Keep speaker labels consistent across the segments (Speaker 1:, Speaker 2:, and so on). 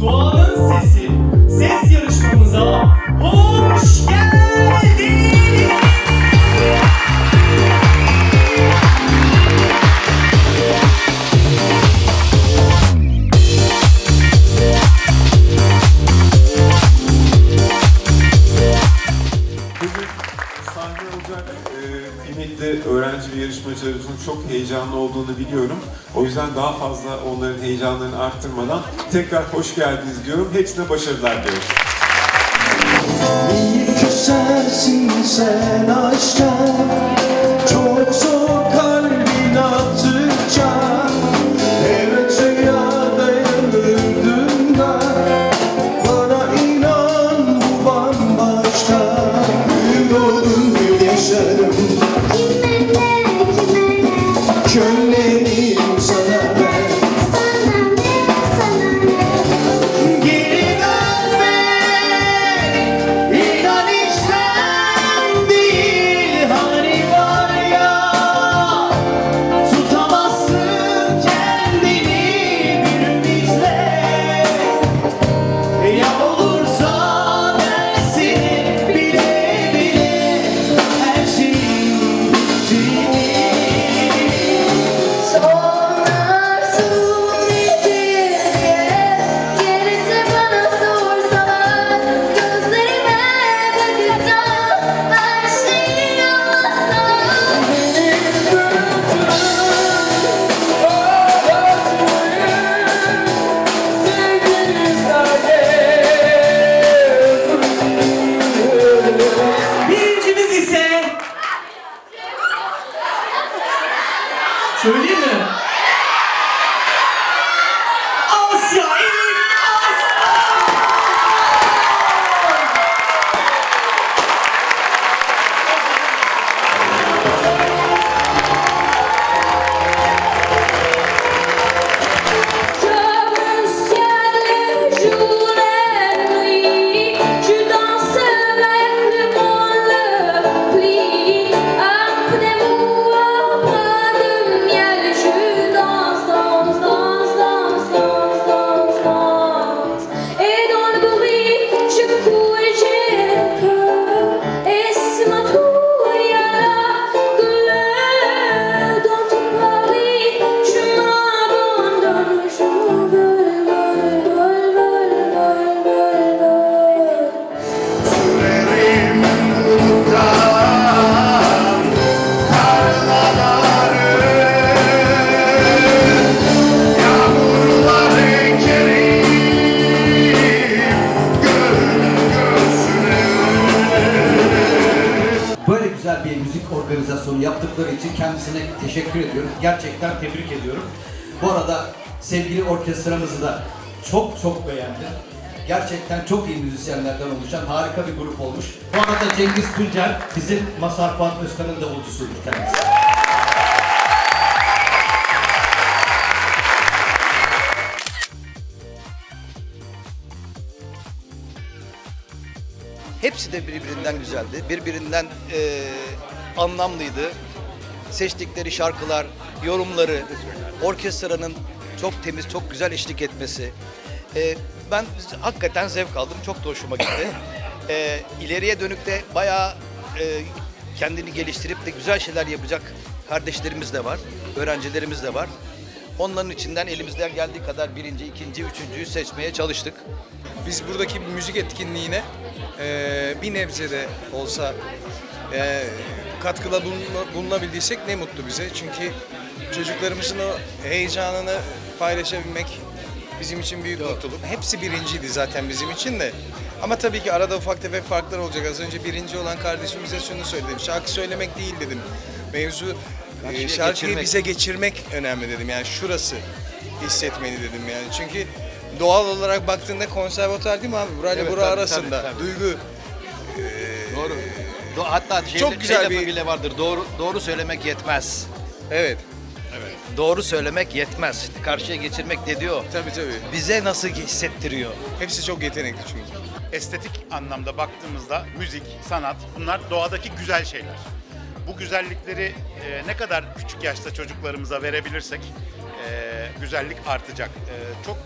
Speaker 1: Doğanın Sesi ses yarışmamıza hoş geldiniz.
Speaker 2: Sahne olacak e, kıymetli öğrenci ve yarışmacılarımızın çok heyecanlı olduğunu biliyorum. O yüzden daha fazla onların heyecanlarını arttırmadan tekrar hoş geldiniz diyorum. Hepsine başarılar diliyorum.
Speaker 3: İyi küsersin sen aşka
Speaker 1: Söyleyeyim mi?
Speaker 4: Bir müzik organizasyonu yaptıkları için kendisine teşekkür ediyorum. Gerçekten tebrik ediyorum. Bu arada sevgili orkestramızı da çok çok beğendim. Gerçekten çok iyi müzisyenlerden oluşan harika bir grup olmuş. Bu arada Cengiz Tuncer bizim Masar Fuat Özkan'ın davulcusudur kendisi.
Speaker 5: Hepsi de birbirinden güzeldi. Birbirinden eee, anlamlıydı. Seçtikleri şarkılar, yorumları, orkestranın çok temiz, çok güzel eşlik etmesi. Eee, ben hakikaten zevk aldım. Çok da hoşuma gitti. Eee ileriye dönük de bayağı eee, kendini geliştirip de güzel şeyler yapacak kardeşlerimiz de var. Öğrencilerimiz de var. Onların içinden elimizden geldiği kadar birinci, ikinci, üçüncüyü seçmeye çalıştık.
Speaker 6: Biz buradaki müzik etkinliğine eee, bir nebze de olsa eee, katkıda bulunabildiysek ne mutlu bize. Çünkü çocuklarımızın o heyecanını paylaşabilmek bizim için büyük mutluluk. Hepsi birinciydi zaten bizim için de. Ama tabii ki arada ufak tefek farklar olacak. Az önce birinci olan kardeşimize şunu söyledim. Şarkı söylemek değil dedim. Mevzu
Speaker 5: Karşıya
Speaker 6: şarkıyı
Speaker 5: geçirmek.
Speaker 6: bize geçirmek önemli dedim. Yani şurası hissetmeni dedim yani. Çünkü doğal olarak baktığında konservatuar değil mi abi? Burayla
Speaker 5: Evet,
Speaker 6: bura
Speaker 5: tabii,
Speaker 6: arasında
Speaker 5: tabii, tabii.
Speaker 6: duygu
Speaker 5: Doğru. Do- hatta şey,
Speaker 6: Çok güzel
Speaker 5: şey
Speaker 6: bir-
Speaker 5: bile vardır. Doğru doğru söylemek yetmez.
Speaker 6: evet
Speaker 5: Doğru söylemek yetmez. Karşıya geçirmek de diyor.
Speaker 6: tabii tabii.
Speaker 5: Bize nasıl hissettiriyor?
Speaker 6: Hepsi çok yetenekli çünkü.
Speaker 7: estetik anlamda baktığımızda müzik, sanat bunlar doğadaki güzel şeyler. Bu güzellikleri e, ne kadar küçük yaşta çocuklarımıza verebilirsek e, e, güzellik artacak. E, çok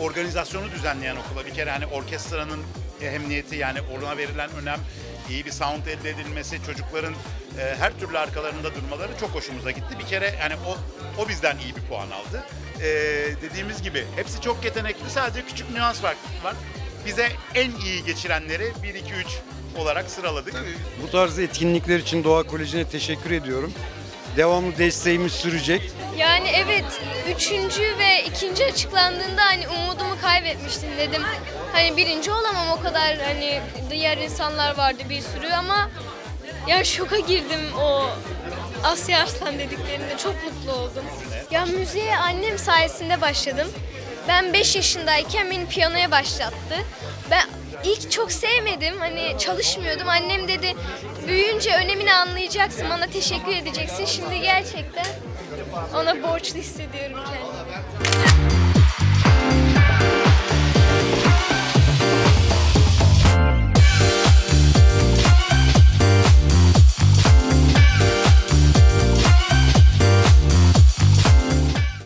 Speaker 7: organizasyonu düzenleyen okula bir kere hani orkestranın ehemmiyeti yani ona verilen önem, iyi bir sound elde edilmesi, çocukların e, her türlü arkalarında durmaları çok hoşumuza gitti. Bir kere yani o o bizden iyi bir puan aldı. E, dediğimiz gibi hepsi çok yetenekli. Sadece küçük nüans farkı var. Bize en iyi geçirenleri 1 2 3 olarak sıraladık.
Speaker 8: Bu tarz etkinlikler için Doğa Koleji'ne teşekkür ediyorum. Devamlı desteğimiz sürecek.
Speaker 1: Yani evet üçüncü ve ikinci açıklandığında hani umudumu kaybetmiştim dedim. Hani birinci olamam o kadar hani diğer insanlar vardı bir sürü ama ya şoka girdim o Asya Arslan dediklerinde çok mutlu oldum. Ya müziğe annem sayesinde başladım. Ben 5 yaşındayken beni piyanoya başlattı. Ben ilk çok sevmedim. Hani çalışmıyordum. Annem dedi büyüyünce önemini anlayacaksın. Bana teşekkür edeceksin. Şimdi gerçekten ona borçlu hissediyorum kendimi.